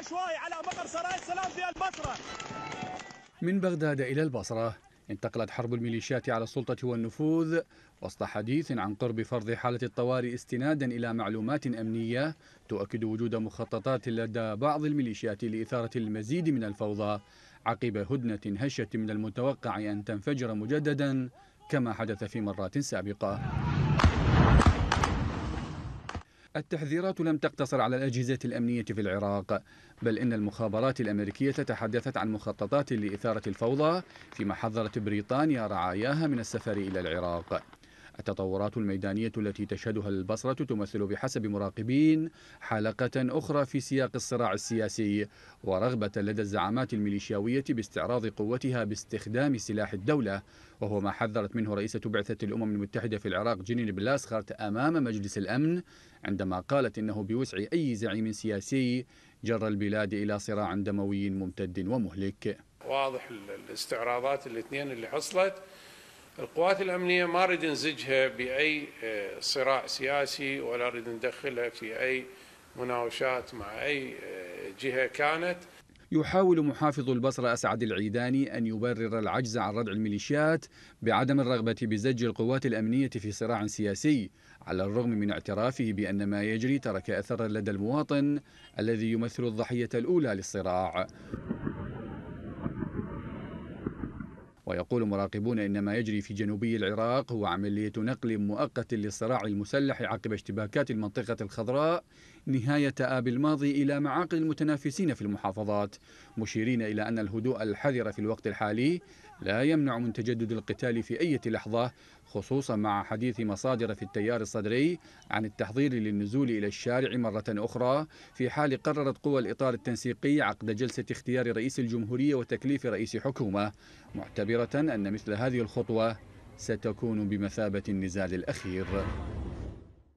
عشوائي على مقر سرايا السلام في البصرة. من بغداد إلى البصرة انتقلت حرب الميليشيات على السلطة والنفوذ وسط حديث عن قرب فرض حالة الطوارئ استنادا إلى معلومات أمنية تؤكد وجود مخططات لدى بعض الميليشيات لإثارة المزيد من الفوضى عقب هدنة هشة من المتوقع أن تنفجر مجددا كما حدث في مرات سابقة. التحذيرات لم تقتصر على الأجهزة الأمنية في العراق بل إن المخابرات الأمريكية تحدثت عن مخططات لإثارة الفوضى فيما حذرت بريطانيا رعاياها من السفر إلى العراق. التطورات الميدانية التي تشهدها البصرة تمثل بحسب مراقبين حلقة أخرى في سياق الصراع السياسي ورغبة لدى الزعامات الميليشياوية باستعراض قوتها باستخدام سلاح الدولة وهو ما حذرت منه رئيسة بعثة الأمم المتحدة في العراق جينين بلاسخارت أمام مجلس الأمن عندما قالت إنه بوسع أي زعيم سياسي جر البلاد إلى صراع دموي ممتد ومهلك. واضح الاستعراضات الاثنين اللي حصلت القوات الأمنية ما نريد نزجها بأي آه، صراع سياسي ولا نريد ندخلها في أي مناوشات مع أي آه، جهة كانت. يحاول محافظ البصرة أسعد العيداني أن يبرر العجز عن ردع الميليشيات بعدم الرغبة بزج القوات الأمنية في صراع سياسي على الرغم من اعترافه بأن ما يجري ترك أثرا لدى المواطن الذي يمثل الضحية الأولى للصراع. ويقول مراقبون إن ما يجري في جنوبي العراق هو عملية نقل مؤقت للصراع المسلح عقب اشتباكات المنطقة الخضراء نهاية آب الماضي إلى معاقل المتنافسين في المحافظات مشيرين إلى أن الهدوء الحذر في الوقت الحالي لا يمنع من تجدد القتال في أي لحظة خصوصا مع حديث مصادر في التيار الصدري عن التحضير للنزول إلى الشارع مرة أخرى في حال قررت قوى الإطار التنسيقي عقد جلسة اختيار رئيس الجمهورية وتكليف رئيس حكومة معتبرة أن مثل هذه الخطوة ستكون بمثابة النزال الأخير.